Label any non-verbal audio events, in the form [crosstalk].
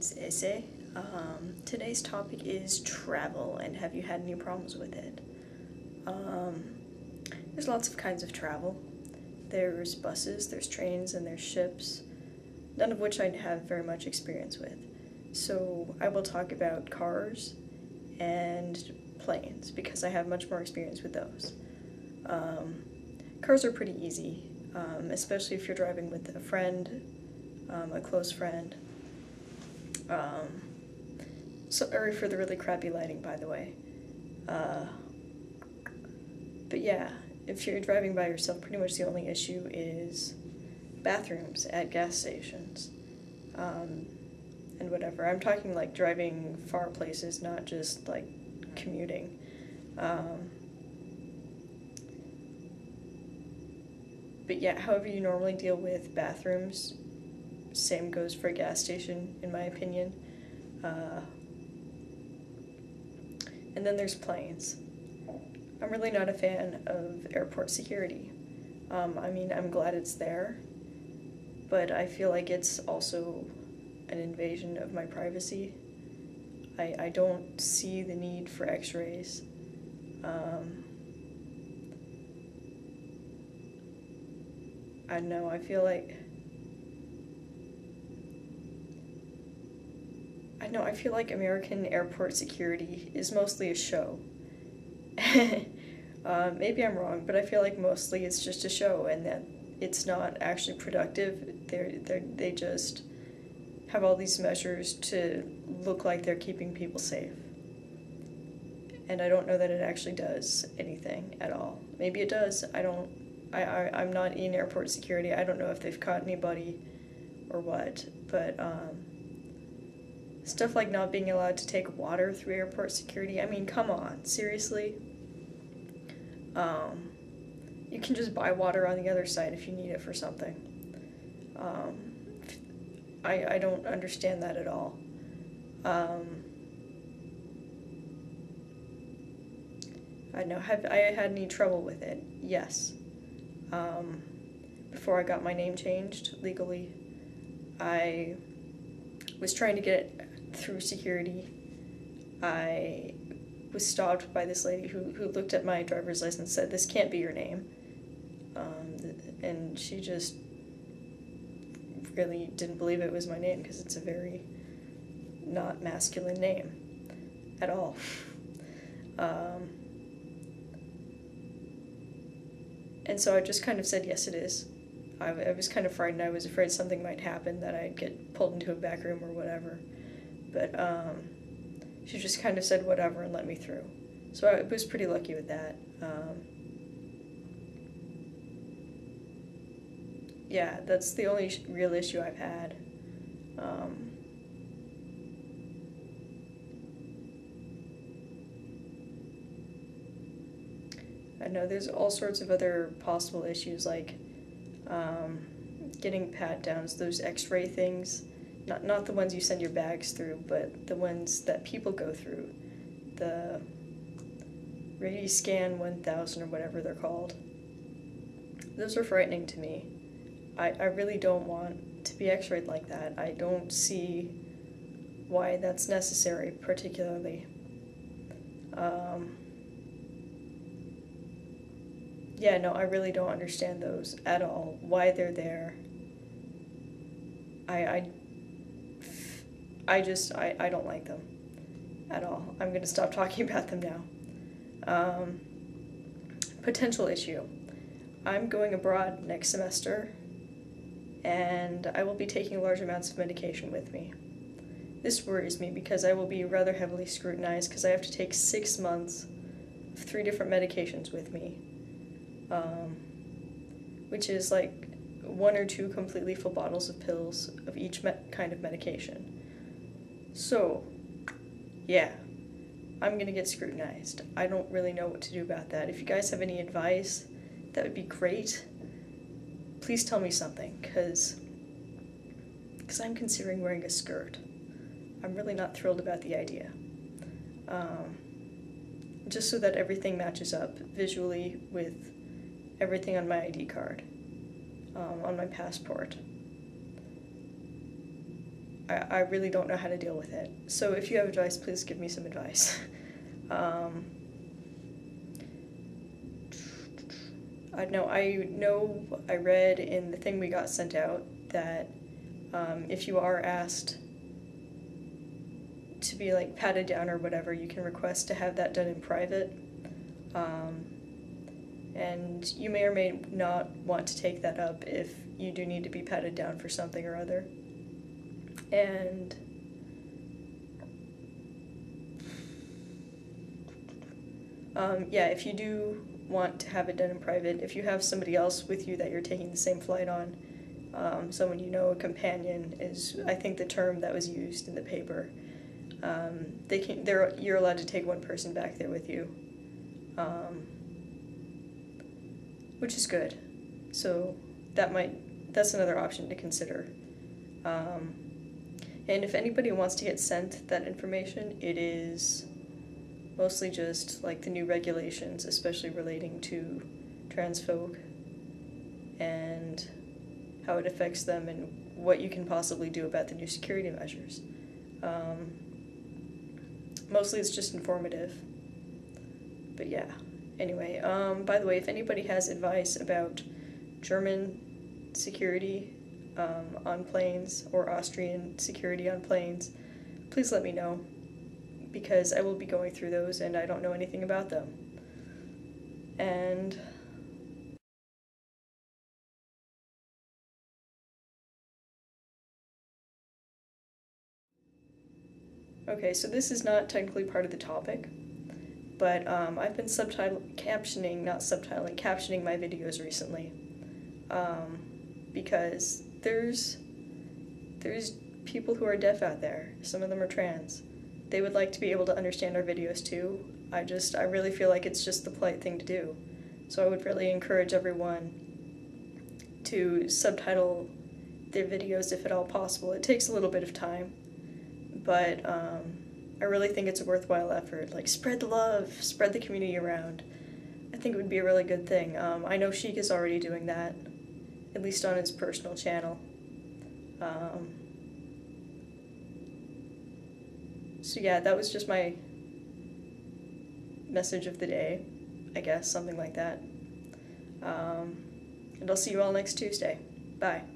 Issei. Um, today's topic is travel, and have you had any problems with it? Um, there's lots of kinds of travel. There's buses, there's trains, and there's ships, none of which I have very much experience with. So I will talk about cars and planes because I have much more experience with those. Um, cars are pretty easy, um, especially if you're driving with a friend, um, a close friend. Um, sorry for the really crappy lighting, by the way. Uh, but yeah, if you're driving by yourself, pretty much the only issue is bathrooms at gas stations um, and whatever. I'm talking like driving far places, not just like commuting. Um, but yeah, however you normally deal with bathrooms, same goes for a gas station, in my opinion. Uh, and then there's planes. I'm really not a fan of airport security. Um, I mean, I'm glad it's there, but I feel like it's also an invasion of my privacy. I, I don't see the need for x rays. Um, I know, I feel like. I know, I feel like American airport security is mostly a show. [laughs] uh, maybe I'm wrong, but I feel like mostly it's just a show and that it's not actually productive. They're, they're, they just have all these measures to look like they're keeping people safe. And I don't know that it actually does anything at all. Maybe it does. I don't. I, I I'm not in airport security. I don't know if they've caught anybody, or what. But um, stuff like not being allowed to take water through airport security. I mean, come on, seriously. Um, you can just buy water on the other side if you need it for something. Um, I, I don't understand that at all. Um, I know. Have I had any trouble with it? Yes. Um, before I got my name changed legally, I was trying to get through security. I was stopped by this lady who, who looked at my driver's license and said, This can't be your name. Um, and she just really didn't believe it was my name because it's a very not masculine name at all. [laughs] Um, and so I just kind of said, yes, it is. I, I, was kind of frightened. I was afraid something might happen, that I'd get pulled into a back room or whatever. But um, she just kind of said whatever and let me through. So I was pretty lucky with that. Um, yeah, that's the only real issue I've had. Um, I know there's all sorts of other possible issues like um, getting pat downs, those x ray things. Not, not the ones you send your bags through, but the ones that people go through. The Rapiscan 1000 or whatever they're called. Those are frightening to me. I, I really don't want to be x rayed like that. I don't see why that's necessary, particularly. Um, yeah, no, I really don't understand those at all. Why they're there. I, I, I just, I, I don't like them at all. I'm going to stop [laughs] talking about them now. Um, potential issue. I'm going abroad next semester, and I will be taking large amounts of medication with me. This worries me because I will be rather heavily scrutinized because I have to take six months of three different medications with me um, which is like one or two completely full bottles of pills of each kind of medication. So, yeah, I'm gonna get scrutinized. I don't really know what to do about that. If you guys have any advice, that would be great. Please tell me something, because because I'm considering wearing a skirt. I'm really not thrilled about the idea. Um, just so that everything matches up visually with everything on my ID card, um, on my passport. I, I really don't know how to deal with it. So if you have advice, please give me some advice. [laughs] um, I know I know I read in the thing we got sent out that um, if you are asked to be like patted down or whatever, you can request to have that done in private. Um, and you may or may not want to take that up if you do need to be patted down for something or other. And um, yeah, if you do want to have it done in private, if you have somebody else with you that you're taking the same flight on, um, someone you know, a companion is, I think, the term that was used in the paper. Um, they can, they're, you're allowed to take one person back there with you, um, which is good. So that might, that's another option to consider. Um, and if anybody wants to get sent that information, it is mostly just like the new regulations, especially relating to trans folk and how it affects them and what you can possibly do about the new security measures. Um, mostly it's just informative. But yeah, anyway, um, by the way, if anybody has advice about German security um, on planes or Austrian security on planes, please let me know because I will be going through those and I don't know anything about them. And Okay, so this is not technically part of the topic, but um, I've been subtitle captioning, not subtitling, captioning my videos recently, um, because there's there's people who are deaf out there. Some of them are trans. They would like to be able to understand our videos too. I just I really feel like it's just the polite thing to do. So I would really encourage everyone to subtitle their videos if at all possible. It takes a little bit of time but um, I really think it's a worthwhile effort. Like, spread the love, spread the community around. I think it would be a really good thing. Um, I know Sheik is already doing that, at least on his personal channel. Um, so yeah, that was just my message of the day, I guess, something like that. Um, and I'll see you all next Tuesday. Bye.